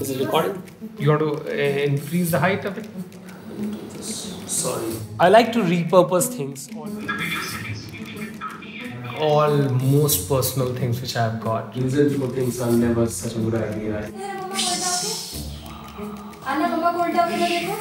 Is it recording? You want to uh, increase the height of it? Sorry. I like to repurpose things. All most personal things which I've got. Resentful things are never such a good idea. Anna, mama, cold देखो